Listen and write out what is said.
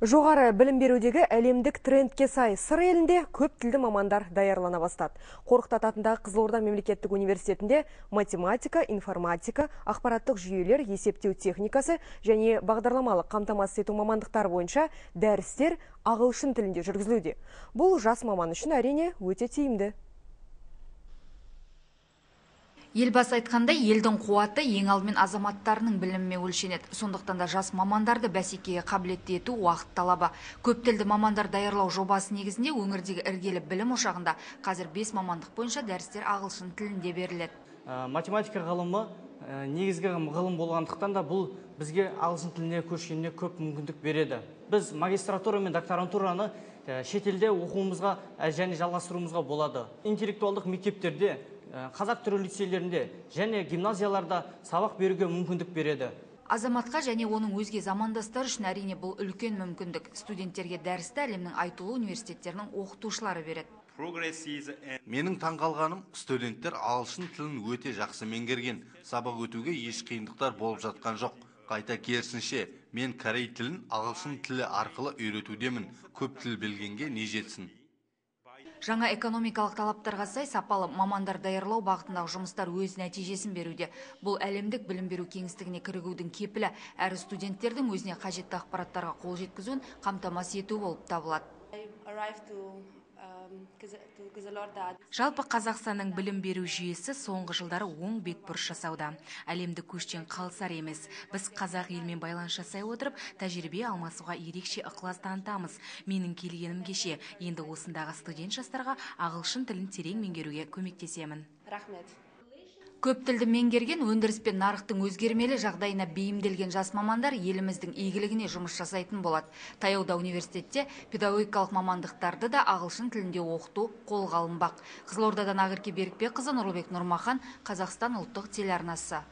Жоғары білім берудегі әлемдік трендке сай сыр елінде көп тілді мамандар даярлана бастады. Қорқыт ататындағы Қызылорда мемлекеттік университетінде математика, информатика, ақпараттық жүйелер, есептеу техникасы және бағдарламалық қамтамасыз ету мамандықтар бойынша дәрістер ағылшын тілінде жүргізілуде. Бұл жас маман үшін әрине өте тиімді. Елбасы айтқандай, елдің қуаты ең алдымен азаматтарының білімімен өлшенеді. Сондықтан да жас мамандарды бәсекеге қабілетті ету уақыт талабы. Көп тілді мамандар даярлау жобасы негізінде өңірдегі іргелі білім ошағында қазір 5 мамандық бойынша дәрістер ағылшын тілінде беріледі. Ә, математика ғылымы ә, негізгі ғылым болғандықтан да бұл бізге ағылшын тіліне көшкеніне көп мүмкіндік береді. Біз магистратура мен докторантураны ә, шетелде оқуымызға және жалғастыруымызға болады. Интеллектуалдық мектептерде қазақ түрі лицейлерінде және гимназияларда сабақ беруге мүмкіндік береді. Азаматқа және оның өзге замандастар үшін әрине бұл үлкен мүмкіндік. Студенттерге дәрісті әлемнің айтулы университеттерінің оқытушылары береді. Менің таңғалғаным студенттер ағылшын тілін өте жақсы меңгерген. Сабақ өтуге еш қиындықтар болып жатқан жоқ. Қайта керісінше мен корей тілін ағылшын тілі арқылы үйретудемін. Көп тіл білгенге не жетсін? Жаңа экономикалық талаптарға сай сапалы мамандар даярлау бағытындағы жұмыстар өз нәтижесін беруде. Бұл әлемдік білім беру кеңістігіне кірігудің кепілі әрі студенттердің өзіне қажетті ақпараттарға қол жеткізуін қамтамасыз ету болып табылады. Жалпы қазақстанның білім беру жүйесі соңғы жылдары оң бетбұрыс жасауда. Әлемдік көштен қалысар емес. Біз қазақ елмен байланыс жасай отырып тәжірибе алмасуға ерекше ықылас танытамыз. Менің келгенім кеше. Енді осындағы студент жастарға ағылшын тілін терең меңгеруге көмектесемін. Рахмет. Көп тілді меңгерген өндіріс пен нарықтың өзгермелі жағдайына бейімделген жас мамандар еліміздің игілігіне жұмыс жасайтын болады. Таяуда университетте педагогикалық мамандықтарды да ағылшын тілінде оқыту қолға алынбақ. Қызылордадан ақерке берікбекқызы нұрлыбек нұрмахан қазақстан ұлттық телеарнасы.